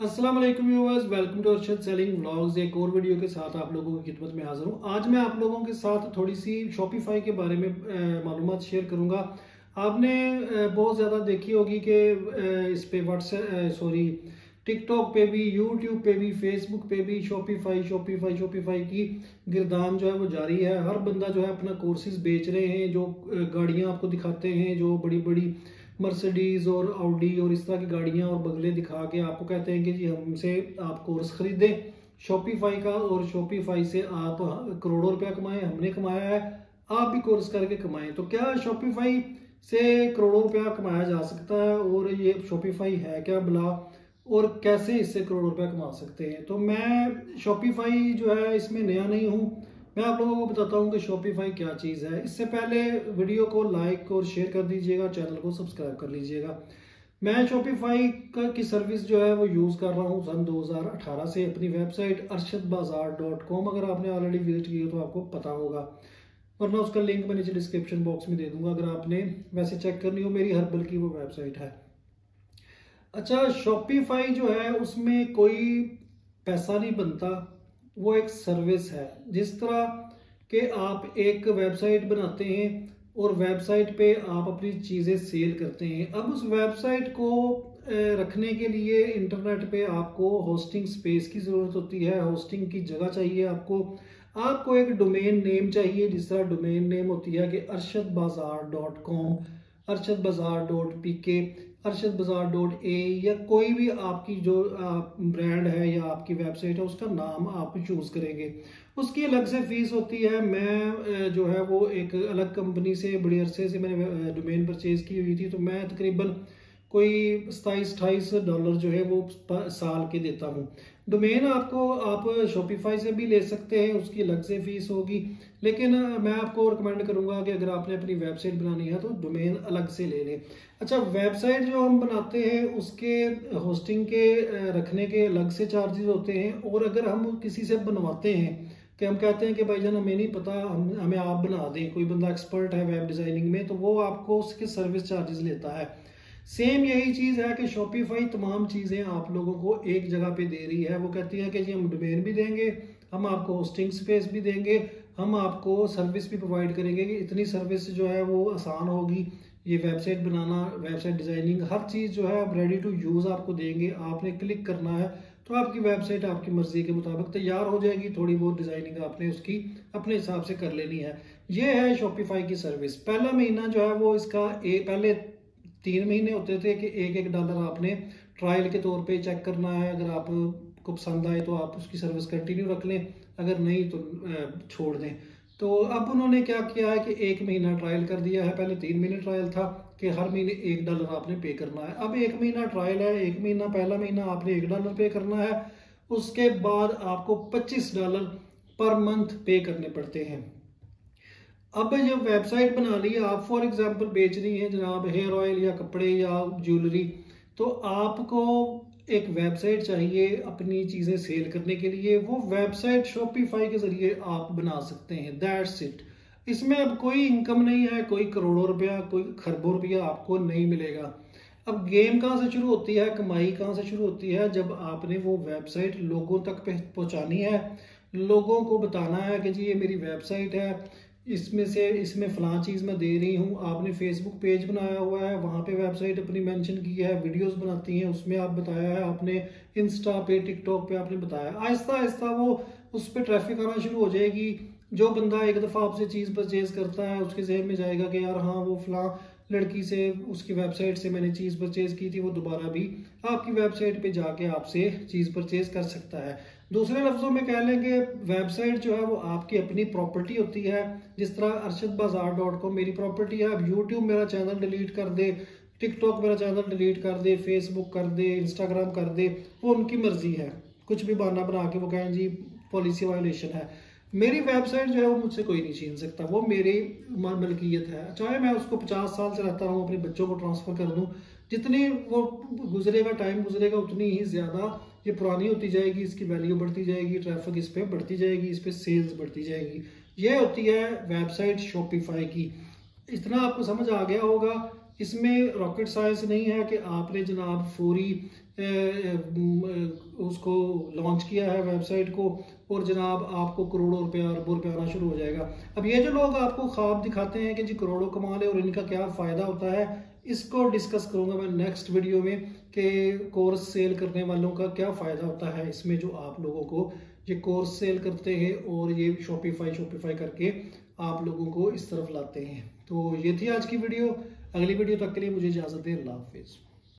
अस्सलाम वालेकुम viewers, welcome to Arshad sailing vlogs. एक और वीडियो के साथ आप लोगों की खिदमत में हाजिर हूँ। आज मैं आप लोगों के साथ थोड़ी सी शॉपिफाई के बारे में मालूम शेयर करूँगा। आपने बहुत ज़्यादा देखी होगी कि इस पे व्हाट्सएप सॉरी टिकटॉक पे भी यूट्यूब पे भी फेसबुक पे भी शॉपिफाई शॉपिफाई शॉपिफाई की गिरदान जो है वो जारी है। हर बंदा जो है अपना कोर्सेज बेच रहे हैं, जो गाड़ियाँ आपको दिखाते हैं, जो बड़ी बड़ी मर्सिडीज और आउडी और इस तरह की गाड़ियाँ और बगले दिखा के आपको कहते हैं कि जी हमसे आप कोर्स खरीदें। शॉपिफाई का और शॉपिफाई से आप करोड़ों रुपया कमाएँ, हमने कमाया है, आप भी कोर्स करके कमाएँ। तो क्या शॉपिफाई से करोड़ों रुपया कमाया जा सकता है और ये शॉपिफाई है क्या बुला और कैसे इससे करोड़ों रुपया कमा सकते हैं? तो मैं शॉपिफाई जो है इसमें नया नहीं हूँ। मैं आप लोगों को बताता हूँ कि शॉपिफाई क्या चीज़ है। इससे पहले वीडियो को लाइक और शेयर कर दीजिएगा चैनल को सब्सक्राइब कर लीजिएगा। मैं शॉपिफाई की सर्विस जो है वो यूज़ कर रहा हूँ सन 2018 से। अपनी वेबसाइट अरशद बाज़ार डॉट कॉम अगर आपने ऑलरेडी विज़िट किया तो आपको पता होगा। वरना उसका लिंक मैं नीचे डिस्क्रिप्शन बॉक्स में दे दूँगा, अगर आपने वैसे चेक करनी हो, मेरी हर्बल की वो वेबसाइट है। अच्छा शॉपिफाई जो है उसमें कोई पैसा नहीं बनता। वो एक सर्विस है। जिस तरह के आप एक वेबसाइट बनाते हैं और वेबसाइट पे आप अपनी चीज़ें सेल करते हैं, अब उस वेबसाइट को रखने के लिए इंटरनेट पे आपको होस्टिंग स्पेस की ज़रूरत होती है। होस्टिंग की जगह चाहिए आपको। आपको एक डोमेन नेम चाहिए, जिस तरह डोमेन नेम होती है कि अरशद बाज़ार डॉट कॉम अरशद बाज़ार डॉट पी के अरशद बाज़ार डॉट ए या कोई भी आपकी जो ब्रांड है या आपकी वेबसाइट है, उसका नाम आप चूज़ करेंगे। उसकी अलग से फ़ीस होती है। मैं जो है वो एक अलग कंपनी से, बड़े अरसे से मैंने डोमेन परचेज की हुई थी तो मैं तकरीबन कोई सताईस, अट्ठाईस डॉलर जो है वो साल के देता हूँ। डोमेन आपको आप शॉपिफाई से भी ले सकते हैं, उसकी अलग से फ़ीस होगी। लेकिन मैं आपको रिकमेंड करूँगा कि अगर आपने अपनी वेबसाइट बनानी है तो डोमेन अलग से ले लें। अच्छा वेबसाइट जो हम बनाते हैं, उसके होस्टिंग के रखने के अलग से चार्जेस होते हैं। और अगर हम किसी से बनवाते हैं, कि हम कहते हैं कि, भाई जान, हमें नहीं पता, हम, हमें आप बना दें, कोई बंदा एक्सपर्ट है वेब डिज़ाइनिंग में तो वो आपको उसके सर्विस चार्जेस लेता है। सेम यही चीज़ है कि शॉपिफाई तमाम चीज़ें आप लोगों को एक जगह पे दे रही है। वो कहती है कि जी हम डोमेन भी देंगे, हम आपको होस्टिंग स्पेस भी देंगे, हम आपको सर्विस भी प्रोवाइड करेंगे कि इतनी सर्विस जो है वो आसान होगी। ये वेबसाइट बनाना वेबसाइट डिज़ाइनिंग हर चीज़ जो है आप रेडी टू यूज़ आपको देंगे। आपने क्लिक करना है तो आपकी वेबसाइट आपकी मर्ज़ी के मुताबिक तैयार हो जाएगी। थोड़ी बहुत डिज़ाइनिंग आपने उसकी अपने हिसाब से कर लेनी है। ये है शॉपिफाई की सर्विस पहला महीना जो है वो इसका ए, पहले तीन महीने होते थे कि एक एक डॉलर आपने ट्रायल के तौर पे चेक करना है। अगर आपको पसंद आए तो आप उसकी सर्विस कंटिन्यू रख लें। अगर नहीं तो छोड़ दें। तो अब उन्होंने क्या किया है कि एक महीना ट्रायल कर दिया है। पहले तीन महीने ट्रायल था कि हर महीने एक डॉलर आपने पे करना है। अब एक महीना ट्रायल है, एक महीना पहला महीना आपने एक डॉलर पे करना है। उसके बाद आपको पच्चीस डॉलर पर मंथ पे करने पड़ते हैं। अब जब वेबसाइट बना ली आप फॉर एग्जांपल बेच रही हैं जनाब हेयर ऑयल या कपड़े या ज्वेलरी तो आपको एक वेबसाइट चाहिए अपनी चीज़ें सेल करने के लिए, वो वेबसाइट शॉपिफाई के ज़रिए आप बना सकते हैं दैट्स इट इसमें अब कोई इनकम नहीं है, कोई करोड़ों रुपया, कोई खरबों रुपया आपको नहीं मिलेगा। अब गेम कहाँ से शुरू होती है, कमाई कहाँ से शुरू होती है, जब आपने वो वेबसाइट लोगों तक पहुँचानी है, लोगों को बताना है कि जी ये मेरी वेबसाइट है इसमें से, इसमें फ़लाँ चीज़ मैं दे रही हूँ। आपने फेसबुक पेज बनाया हुआ है, वहाँ पे वेबसाइट अपनी मेंशन की है वीडियोस बनाती हैं, उसमें आप बताया है, आपने इंस्टा पे टिकटॉक पे आपने बताया आहिस्ता आहिस्ता वो उस पर ट्रैफ़िक आना शुरू हो जाएगी। जो बंदा एक दफ़ा आपसे चीज़ परचेज करता है, उसके जहन में जाएगा कि यार हाँ वो फ़लाँ लड़की से, उसकी वेबसाइट से मैंने चीज़ परचेज की थी, वो दोबारा भी आपकी वेबसाइट पे जाके आपसे चीज़ परचेज कर सकता है। दूसरे लफ्ज़ों में कह लेंगे वेबसाइट जो है, वो आपकी अपनी प्रॉपर्टी होती है। जिस तरह अरशद बाज़ार डॉट कॉम मेरी प्रॉपर्टी है अब यूट्यूब मेरा चैनल डिलीट कर दे टिकटॉक मेरा चैनल डिलीट कर दे फेसबुक कर दे इंस्टाग्राम कर दे, वो उनकी मर्ज़ी है। कुछ भी बहाना बना के वो कहें, जी पॉलिसी वायोलेशन है। मेरी वेबसाइट जो है वो मुझसे कोई नहीं छीन सकता। वो मेरी मलकियत है। चाहे मैं उसको पचास साल से रहता हूँ अपने बच्चों को ट्रांसफ़र कर दूँ, जितनी वो गुजरेगा टाइम गुजरेगा, उतनी ही ज़्यादा ये पुरानी होती जाएगी, इसकी वैल्यू बढ़ती जाएगी ट्रैफ़िक इस पर बढ़ती जाएगी, इस पर सेल्स बढ़ती जाएगी। ये होती है वेबसाइट शॉपिफाई की। इतना आपको समझ आ गया होगा इसमें रॉकेट साइंस नहीं है कि आपने जनाब फौरी उसको लॉन्च किया है वेबसाइट को और जनाब आपको करोड़ों रुपया, अरबों रुपया आना शुरू हो जाएगा। अब ये जो लोग आपको ख्वाब दिखाते हैं कि जी करोड़ों कमा ले और इनका क्या फ़ायदा होता है, इसको डिस्कस करूँगा मैं नेक्स्ट वीडियो में कि कोर्स सेल करने वालों का क्या फ़ायदा होता है इसमें जो आप लोगों को ये कोर्स सेल करते हैं और ये शॉपिफाई शॉपिफाई करके आप लोगों को इस तरफ़ लाते हैं। तो ये थी आज की वीडियो अगली वीडियो तक के लिए मुझे इजाज़त दें। अल्लाह हाफिज़।